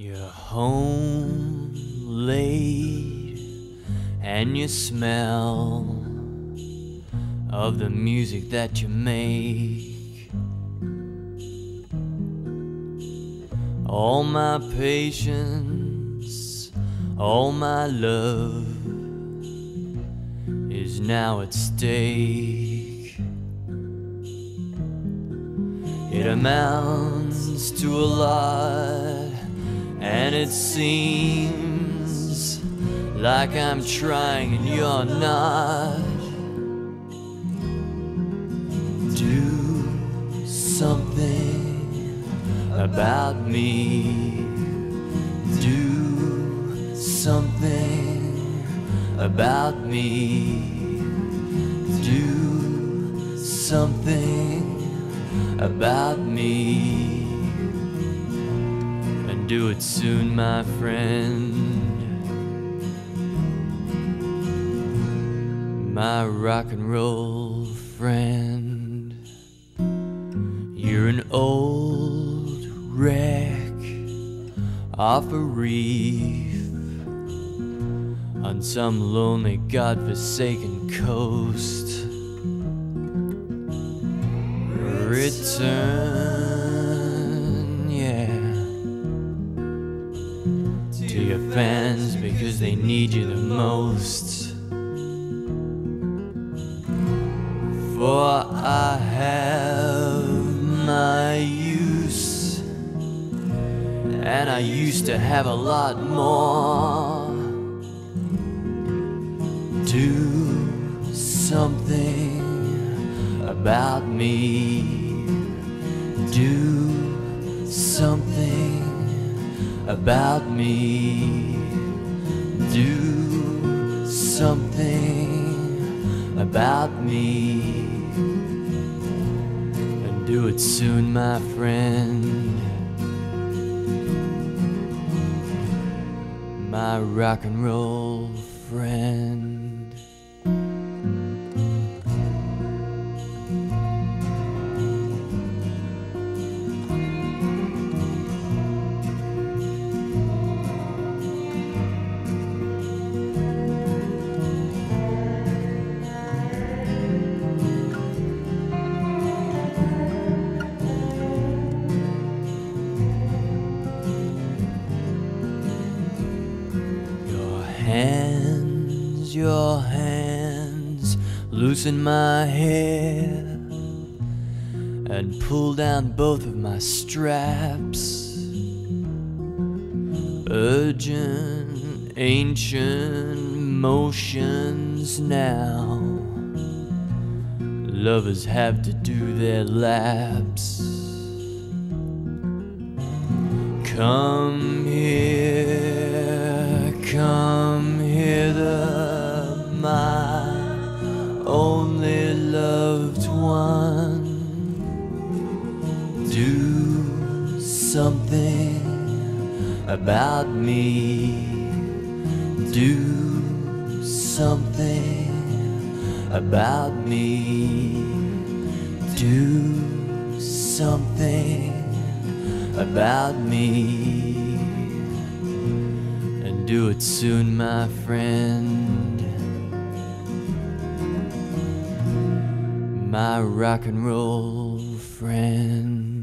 You're home late and you smell of the music that you make. All my patience, all my love is now at stake. It amounts to a lot, and it seems like I'm trying and you're not. Do something about me. Do something about me. Do something about me. Do it soon, my friend. My rock and roll friend. You're an old wreck off a reef on some lonely, godforsaken coast. Return, your fans because they need you the most. For I have my use, and I used to have a lot more. Do something about me. Do something about me. Do something about me. And do it soon, my friend. My rock and roll friend. Hands, your hands, loosen my hair and pull down both of my straps. Urgent, ancient motions now. Lovers have to do their laps. Come only loved one. Do something about me. Do something about me. Do something about me. And do it soon, my friend. My rock and roll friend.